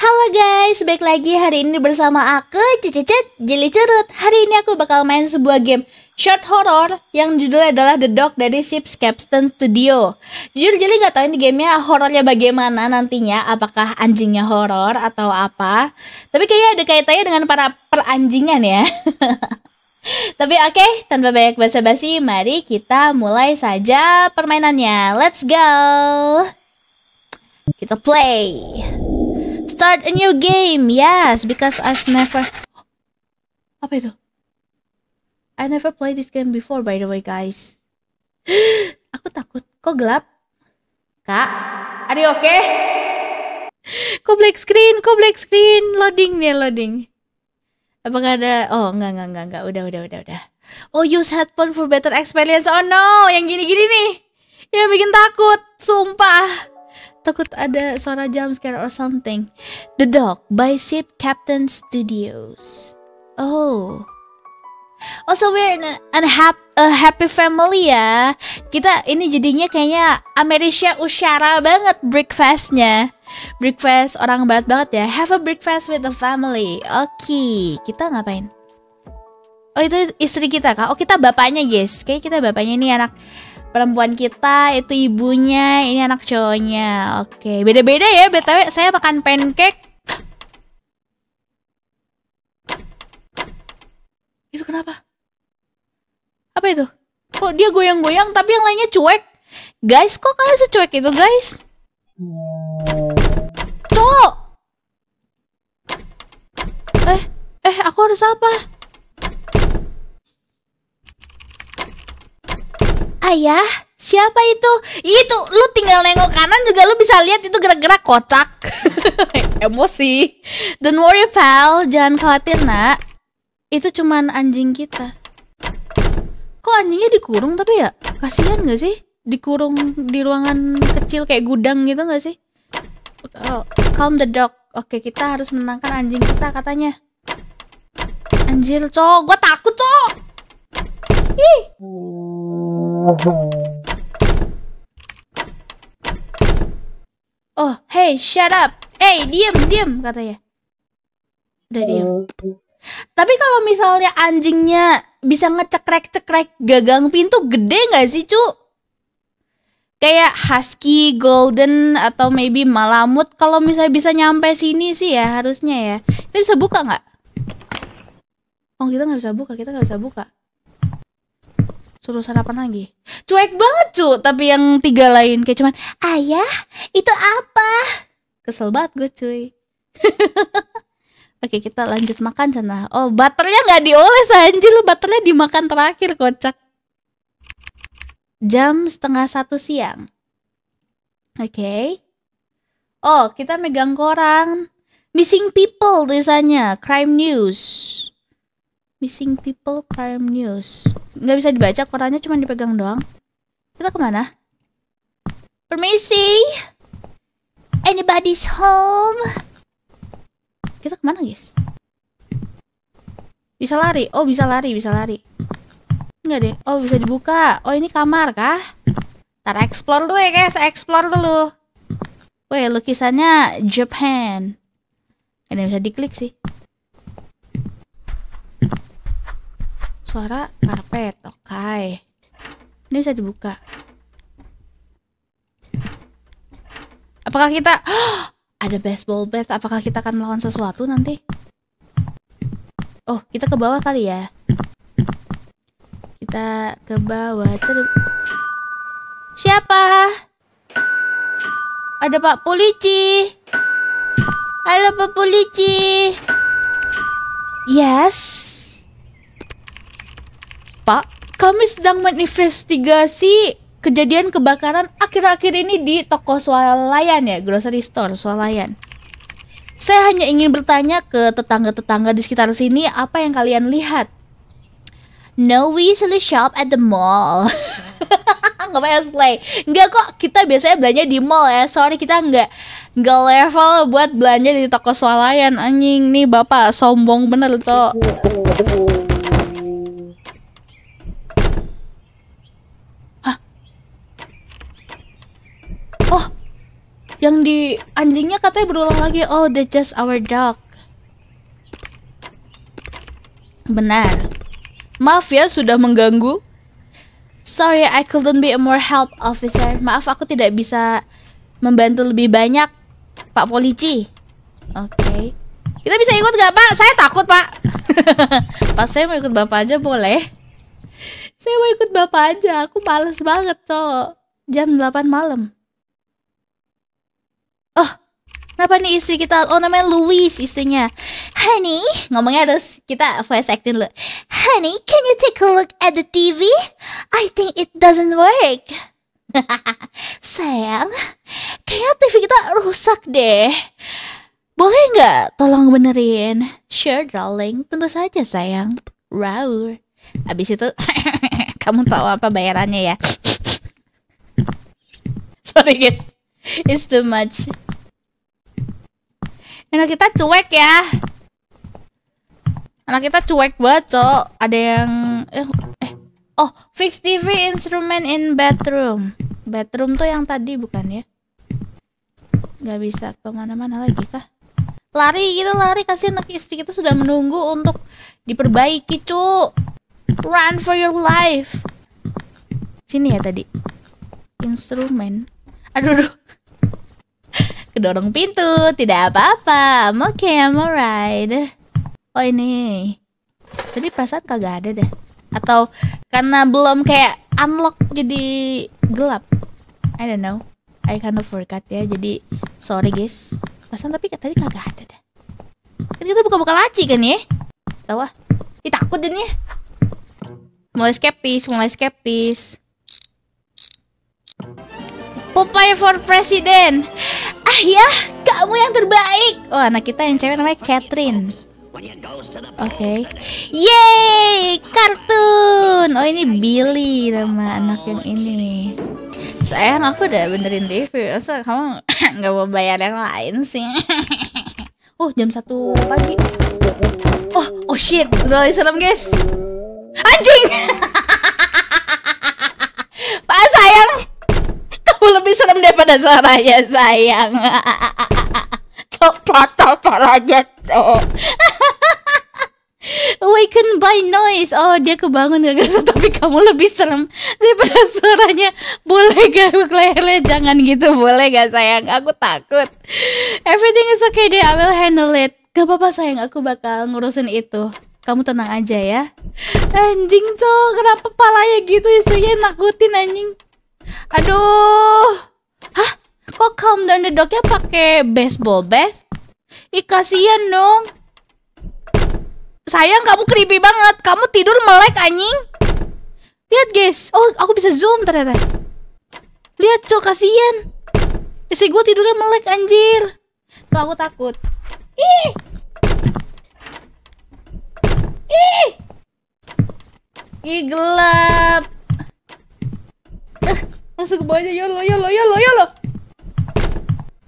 Halo guys, balik lagi hari ini bersama aku Cicicit Jeli Curut Hari ini aku bakal main sebuah game short horror yang judulnya adalah The Dog dari Sips Capstan Studio Jujur Jeli gak tahu ini gamenya horornya bagaimana nantinya Apakah anjingnya horor atau apa Tapi kayaknya ada kaitannya dengan para peranjingan ya Tapi oke, okay, tanpa banyak basa-basi, mari kita mulai saja permainannya. Let's go! Kita play. Start a new game. Yes, because I never Apa itu? I never played this game before by the way, guys. Aku takut. Kok gelap? Kak, are you okay? Kok black screen? Kok black screen? Loading nih, loading. Apakah ada? Oh, enggak, enggak, enggak, enggak. Udah, udah, udah, udah. Oh, use headphone for better experience. Oh no, yang gini-gini nih. Yang bikin takut, sumpah. Takut ada suara jump scare or something. The Dog by Sip Captain Studios. Oh. Also we're in a, a happy family ya. Kita ini jadinya kayaknya Amerika Usyara banget breakfastnya. Breakfast orang barat banget ya. Have a breakfast with the family. Oke, okay. kita ngapain? Oh itu istri kita kak. Oh kita bapaknya guys. Kayak kita bapaknya ini anak perempuan kita, itu ibunya, ini anak cowoknya. Oke, beda-beda ya. btw saya makan pancake. Itu kenapa? Apa itu? Kok dia goyang-goyang tapi yang lainnya cuek? Guys, kok kalian secuek itu guys? Cok! Eh, eh aku harus apa? Ayah, siapa itu? Itu, lu tinggal nengok kanan juga lu bisa lihat itu gerak-gerak kocak. Emosi. Don't worry, pal. Jangan khawatir, nak. Itu cuman anjing kita. Kok anjingnya dikurung tapi ya? Kasihan gak sih? dikurung di ruangan kecil kayak gudang gitu gak sih? Oh, calm the dog. Oke, kita harus menangkan anjing kita katanya. Anjir, cowok. Gue takut, cowok. Ih. Oh, hey, shut up. Hey, diem, diem, katanya. Udah diem. Tapi kalau misalnya anjingnya bisa ngecekrek-cekrek gagang pintu gede nggak sih, Cuk? kayak husky, golden atau maybe malamut kalau misalnya bisa nyampe sini sih ya harusnya ya. Kita bisa buka nggak? Oh kita nggak bisa buka, kita nggak bisa buka. Suruh sarapan lagi. Cuek banget cu, tapi yang tiga lain kayak cuman ayah itu apa? Kesel banget gue cuy. Oke kita lanjut makan sana. Oh butternya nggak dioles anjir, butternya dimakan terakhir kocak jam setengah satu siang. Oke. Okay. Oh, kita megang koran. Missing people tulisannya. Crime news. Missing people crime news. Nggak bisa dibaca korannya cuma dipegang doang. Kita ke mana? Permisi. Anybody's home? Kita ke mana guys? Bisa lari. Oh bisa lari, bisa lari. Enggak deh. Oh, bisa dibuka. Oh, ini kamar kah? Ntar explore dulu ya, guys. Explore dulu. Weh, lukisannya Japan. Ini bisa diklik sih. Suara karpet. Oke. Okay. Ini bisa dibuka. Apakah kita... ada baseball bat. Apakah kita akan melawan sesuatu nanti? Oh, kita ke bawah kali ya kita ke bawah terus. Siapa? Ada Pak Polisi. Halo Pak Polisi. Yes. Pak, kami sedang menginvestigasi kejadian kebakaran akhir-akhir ini di toko swalayan ya, grocery store swalayan. Saya hanya ingin bertanya ke tetangga-tetangga di sekitar sini apa yang kalian lihat. No, we usually shop at the mall. nggak pakai slay. Nggak kok, kita biasanya belanja di mall ya. Sorry, kita nggak nggak level buat belanja di toko swalayan. Anjing, nih bapak sombong bener, cok. Hah? Oh, Yang di anjingnya katanya berulang lagi. Oh, that's just our dog. Benar. Maaf ya sudah mengganggu. Sorry, I couldn't be a more help officer. Maaf, aku tidak bisa membantu lebih banyak, Pak Polisi. Oke. Okay. Kita bisa ikut gak, Pak? Saya takut, Pak. Pak, saya mau ikut Bapak aja boleh? Saya mau ikut Bapak aja. Aku males banget, Cok. Jam 8 malam. Oh, Kenapa nih istri kita? Oh namanya Louis istrinya. Honey, ngomongnya harus kita voice acting dulu. Honey, can you take a look at the TV? I think it doesn't work. Sayang, kayaknya TV kita rusak deh. Boleh nggak tolong benerin? Sure, darling. Tentu saja, sayang. Wow. Abis itu, kamu tahu apa bayarannya ya? Sorry guys, it's too much. Anak kita cuek ya. Anak kita cuek banget, cok. Ada yang eh, eh oh, fix TV instrument in bedroom. Bedroom tuh yang tadi bukan ya? Gak bisa ke mana-mana lagi kah? Lari gitu lari kasih anak istri kita sudah menunggu untuk diperbaiki, cuk. Run for your life. Sini ya tadi. Instrumen. Aduh, aduh kedorong pintu. Tidak apa-apa. I'm okay I'm alright. Oh ini. Tadi perasaan kagak ada deh. Atau karena belum kayak unlock jadi gelap. I don't know. I kind of forgot ya. Jadi sorry guys. Perasaan tapi tadi kagak ada deh. Kan kita buka-buka laci kan ya? Tahu ah? Ih, takut jadinya mulai skeptis mulai skeptis. Popeye for President ya, kamu yang terbaik. Oh, anak kita yang cewek namanya Catherine. Oke. Okay. Yeay, kartun. Oh, ini Billy nama anak yang ini. Sayang, aku udah benerin TV. Masa kamu nggak mau bayar yang lain sih? oh, jam satu pagi. Oh, oh shit. Udah serem, guys. Anjing. Pak sayang daripada suaranya sayang. Cok apa lagi cok. Awaken by noise. Oh dia kebangun gak Tapi kamu lebih serem Daripada suaranya. Boleh gak Lele Jangan gitu Boleh gak sayang? Aku takut. Everything is okay deh. I will handle it. Gak apa-apa sayang. Aku bakal ngurusin itu. Kamu tenang aja ya. Anjing cok. Kenapa palanya gitu? Istrinya nakutin anjing. Aduh. Hah? Kok calm down the dognya pakai baseball bat? Ih kasihan dong. Sayang kamu creepy banget. Kamu tidur melek anjing. Lihat guys. Oh aku bisa zoom ternyata. Lihat cok kasihan. Istri gue tidurnya melek anjir. Tuh aku takut. Ih. Ih. Ih gelap. Masuk ke bawahnya yolo yolo yolo yolo.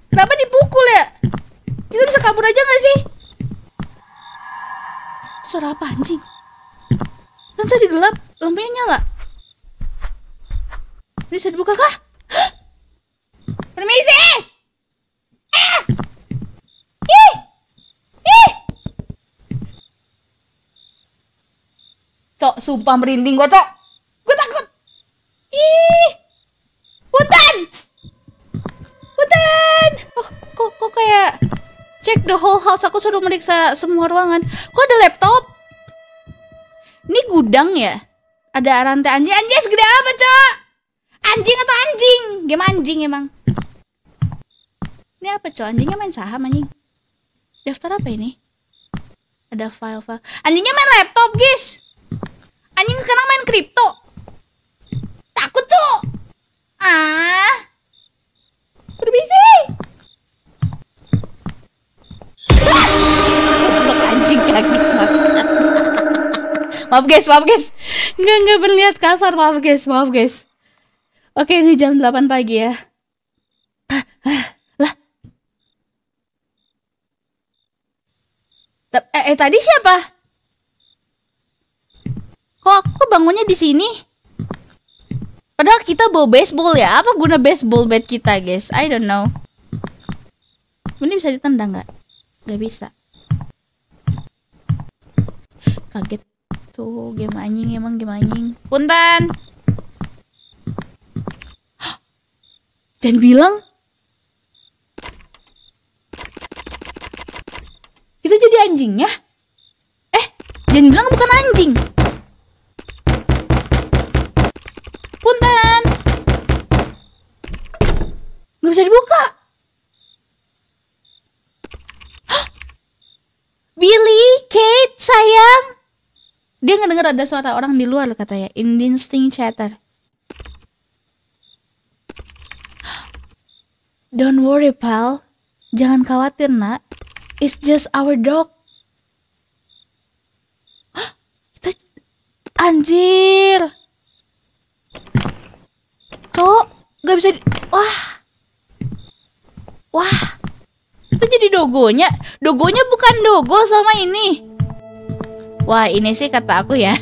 Kenapa dipukul ya? Kita bisa kabur aja gak sih? Suara apa anjing? Kan tadi gelap, lampunya nyala. Bisa dibuka kah? Permisi! Ah! Cok, sumpah merinding gua, Cok. Gua takut. Ih! Hutan! Hutan! Oh, kok, kok kayak cek the whole house. Aku suruh meriksa semua ruangan. Kok ada laptop? Ini gudang ya? Ada rantai anjing. Anjing segede apa, Cok? Anjing atau anjing? Game anjing emang. Ini apa, Cok? Anjingnya main saham, anjing. Daftar apa ini? Ada file-file. Anjingnya main laptop, guys. Anjing sekarang main kripto. Maaf guys, maaf guys. Enggak enggak berlihat kasar, maaf guys, maaf guys. Oke, ini jam 8 pagi ya. lah. Eh, eh tadi siapa? Kok aku bangunnya di sini? Padahal kita bawa baseball ya. Apa guna baseball bat kita, guys? I don't know. Ini bisa ditendang nggak? Nggak bisa. Kaget tuh game anjing emang game anjing. Punten. Dan bilang kita jadi anjingnya? Eh, jangan bilang bukan anjing. Punten. Nggak bisa dibuka. Hah? Billy, Kate, sayang. Dia ngedenger ada suara orang di luar katanya. Instinct chatter. Don't worry, pal. Jangan khawatir, nak. It's just our dog. Anjir. Cok, gak bisa... Di... Wah. Wah. Itu jadi dogonya. Dogonya bukan dogo sama ini. Wah, ini sih kata aku ya.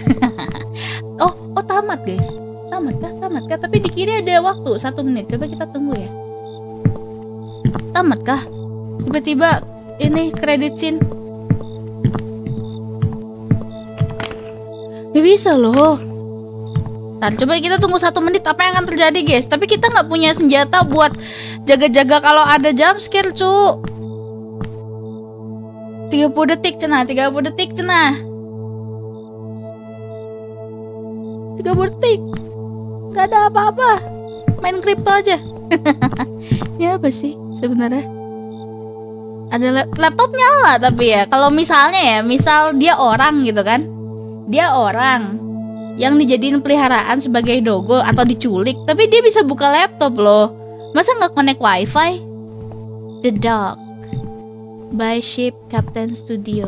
oh, oh tamat, guys. Tamat kah? Tamat kah? Tapi di kiri ada waktu satu menit. Coba kita tunggu ya. Tamat kah? Tiba-tiba ini kredit scene. Gak bisa loh. Ntar coba kita tunggu satu menit apa yang akan terjadi guys. Tapi kita nggak punya senjata buat jaga-jaga kalau ada jump scare cu. 30 detik cenah, 30 detik cenah. 30 detik. Gak ada apa-apa. Main kripto aja. ya apa sih sebenarnya? Ada laptop nyala tapi ya kalau misalnya ya, misal dia orang gitu kan. Dia orang yang dijadiin peliharaan sebagai dogo atau diculik, tapi dia bisa buka laptop loh. Masa nggak connect wifi? The Dog by Ship Captain Studio.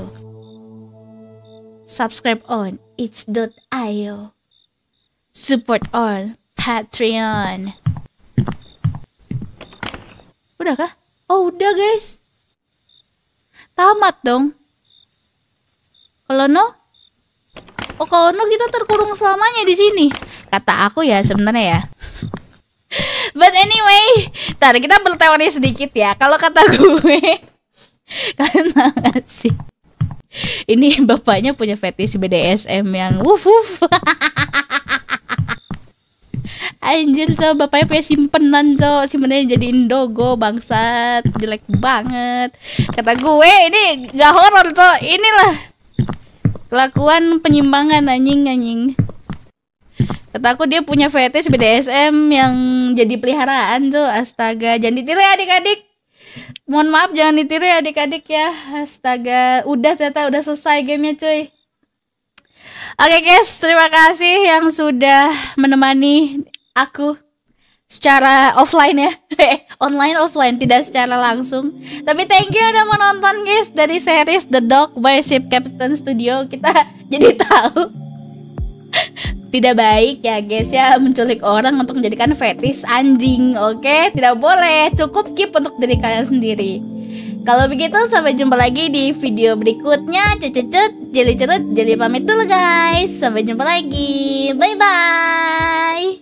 Subscribe on itch.io. Support on Patreon. Udah kah? Oh udah guys. Tamat dong. Kalau no? Oh kalau no kita terkurung selamanya di sini. Kata aku ya sebenarnya ya. But anyway, tar kita berteori sedikit ya. Kalau kata gue, kalian banget sih. Ini bapaknya punya fetish BDSM yang wuf wuf. Anjir coba bapaknya punya simpenan cok. Simpenannya jadi indogo bangsat. Jelek banget. Kata gue ini gak horor cok. Inilah Kelakuan penyimpangan anjing anjing. Kata aku dia punya fetish BDSM yang jadi peliharaan tuh Astaga Jangan ditiru ya adik-adik. Mohon maaf jangan ditiru ya adik-adik ya. Astaga Udah ternyata udah selesai gamenya cuy. Oke guys, terima kasih yang sudah menemani aku secara offline ya. Eh, online offline tidak secara langsung. Tapi thank you udah menonton guys dari series The Dog by Ship Captain Studio. Kita jadi tahu. Tidak baik ya guys ya menculik orang untuk menjadikan fetish anjing oke? Okay? tidak boleh. Cukup keep untuk diri kalian sendiri. Kalau begitu sampai jumpa lagi di video berikutnya. Cecet jadi cerut jadi pamit dulu guys. Sampai jumpa lagi. Bye bye